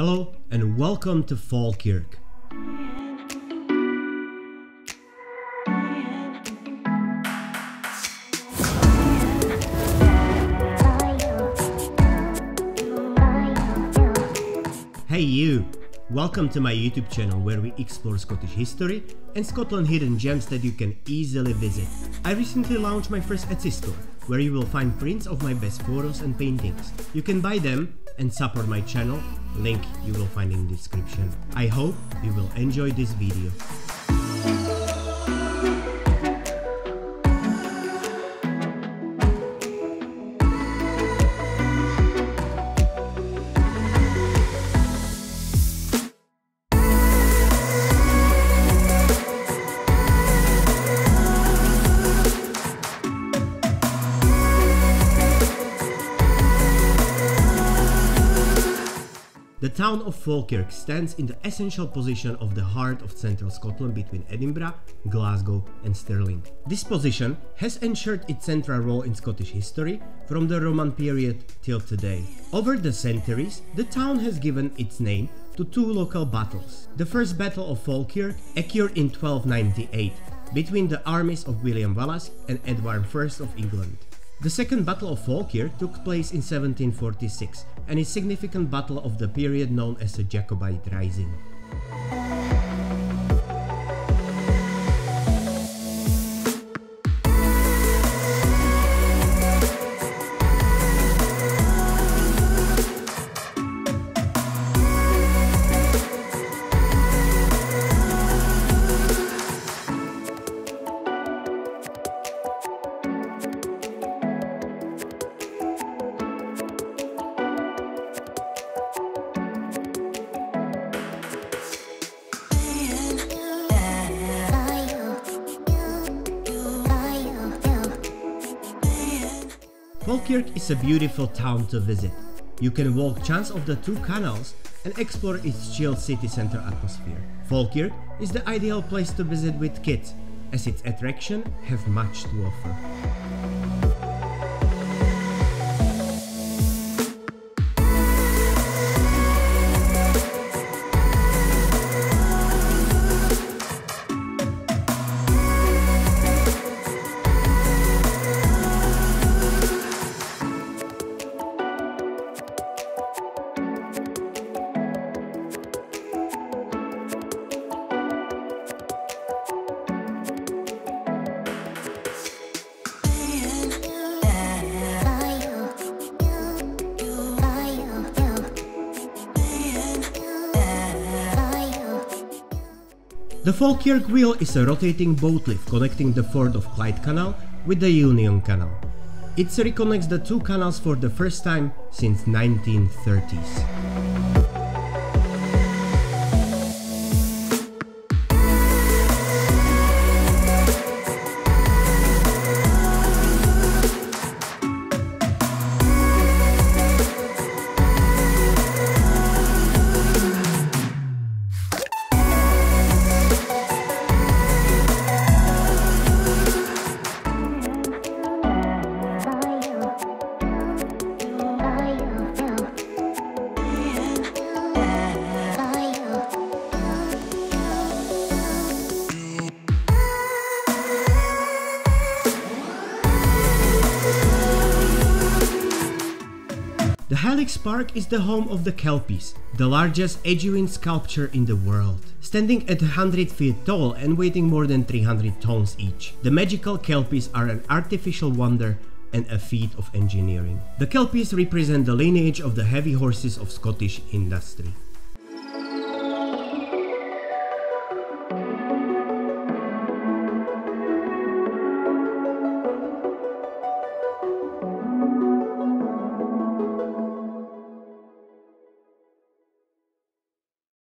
Hello and welcome to Falkirk. Hey you! Welcome to my YouTube channel where we explore Scottish history and Scotland hidden gems that you can easily visit. I recently launched my first Etsy store where you will find prints of my best photos and paintings. You can buy them and support my channel, link you will find in the description. I hope you will enjoy this video. The town of Falkirk stands in the essential position of the heart of central Scotland between Edinburgh, Glasgow and Stirling. This position has ensured its central role in Scottish history from the Roman period till today. Over the centuries, the town has given its name to two local battles. The first Battle of Falkirk occurred in 1298 between the armies of William Wallace and Edward I of England. The Second Battle of Falkirk took place in 1746 and is significant battle of the period known as the Jacobite Rising. Falkirk is a beautiful town to visit. You can walk chance of the two canals and explore its chill city center atmosphere. Falkirk is the ideal place to visit with kids, as its attractions have much to offer. The Falkirk Wheel is a rotating boat lift connecting the Forth and Clyde Canal with the Union Canal. It reconnects the two canals for the first time since 1930s. The Helix Park is the home of the Kelpies, the largest equine sculpture in the world. Standing at 100 feet tall and weighing more than 300 tons each, the magical Kelpies are an artificial wonder and a feat of engineering. The Kelpies represent the lineage of the heavy horses of Scottish industry.